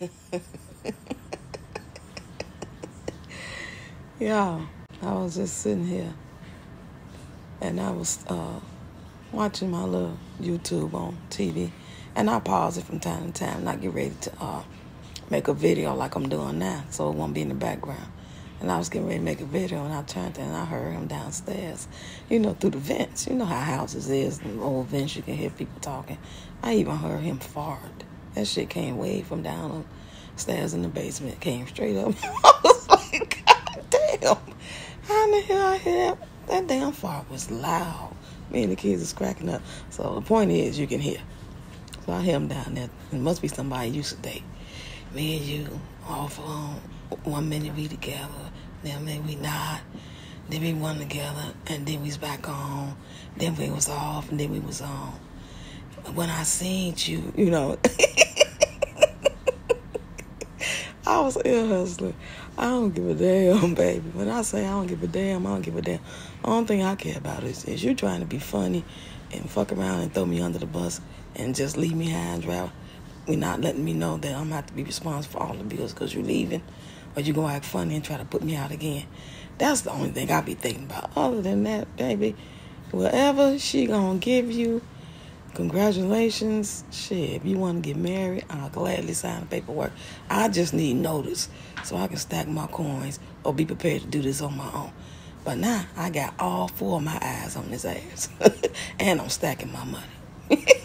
Yeah, I was just sitting here and I was uh, watching my little YouTube on TV. And I pause it from time to time and I get ready to uh, make a video like I'm doing now so it won't be in the background. And I was getting ready to make a video and I turned and I heard him downstairs, you know, through the vents. You know how houses is, the old vents, you can hear people talking. I even heard him fart. That shit came way from down upstairs in the basement. Came straight up. I was like, God damn. How in the hell I hear that? That damn fart was loud. Me and the kids is cracking up. So the point is, you can hear. So I hear him down there. It must be somebody used to date. Me and you, off on one minute we together, then maybe we not. Then we one together, and then we was back on. Then we was off, and then we was on. When I seen you, you know. I was ear hustling. I don't give a damn, baby. When I say I don't give a damn, I don't give a damn. The only thing I care about is, is you trying to be funny and fuck around and throw me under the bus and just leave me high and dry. You're not letting me know that I'm gonna have to be responsible for all the bills because you're leaving, or you're gonna act funny and try to put me out again. That's the only thing I be thinking about. Other than that, baby, whatever she gonna give you, congratulations. Shit, if you want to get married, I'll gladly sign the paperwork. I just need notice so I can stack my coins or be prepared to do this on my own. But now I got all four of my eyes on this ass, and I'm stacking my money.